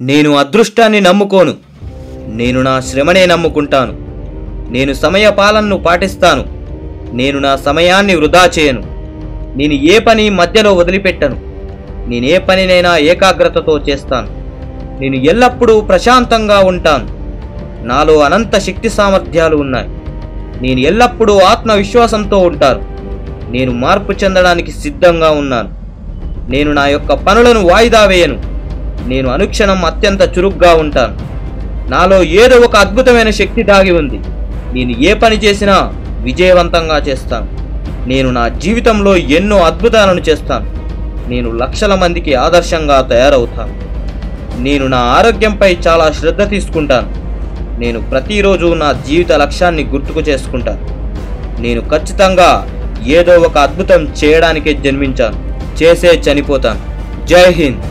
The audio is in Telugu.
నేను అదృష్టాన్ని నమ్ముకోను. నేను నా శ్రమనే నమ్ముకుంటాను. నేను సమయ పాలనను పాటిస్తాను. నేను నా సమయాన్ని వృధా చేయను. నేను ఏ పని మధ్యలో వదిలిపెట్టను. నేను ఏ పనినైనా ఏకాగ్రతతో చేస్తాను. నేను ఎల్లప్పుడూ ప్రశాంతంగా ఉంటాను. నాలో అనంత శక్తి సామర్థ్యాలు ఉన్నాయి. నేను ఎల్లప్పుడూ ఆత్మవిశ్వాసంతో ఉంటాను. నేను మార్పు చెందడానికి సిద్ధంగా ఉన్నాను. నేను నా యొక్క పనులను వాయిదా వేయను. నేను అనుక్షణం అత్యంత చురుగ్గా ఉంటాను. నాలో ఏదో ఒక అద్భుతమైన శక్తి దాగి ఉంది. నేను ఏ పని చేసినా విజయవంతంగా చేస్తాను. నేను నా జీవితంలో ఎన్నో అద్భుతాలను చేస్తాను. నేను లక్షల మందికి ఆదర్శంగా తయారవుతాను. నేను నా ఆరోగ్యంపై చాలా శ్రద్ధ తీసుకుంటాను. నేను ప్రతిరోజు నా జీవిత లక్ష్యాన్ని గుర్తుకు చేసుకుంటాను. నేను ఖచ్చితంగా ఏదో ఒక అద్భుతం చేయడానికే జన్మించాను. చేసే చనిపోతాను. జై హింద్.